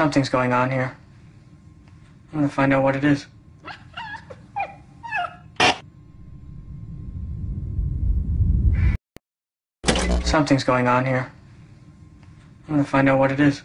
Something's going on here. I'm gonna find out what it is. Something's going on here. I'm gonna find out what it is.